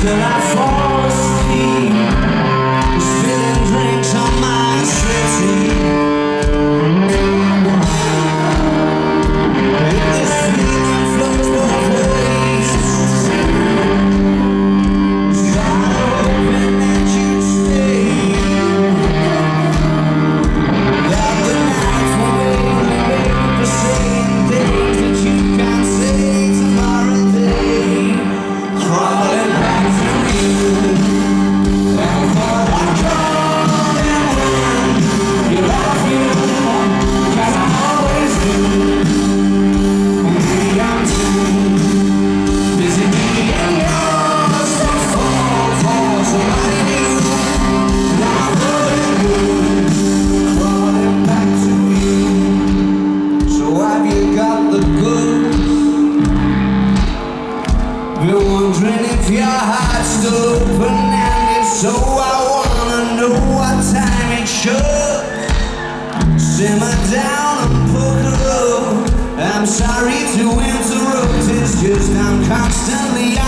till I fall. So I wanna know what time it should. Simmer down and poker up I'm sorry to interrupt It's just I'm constantly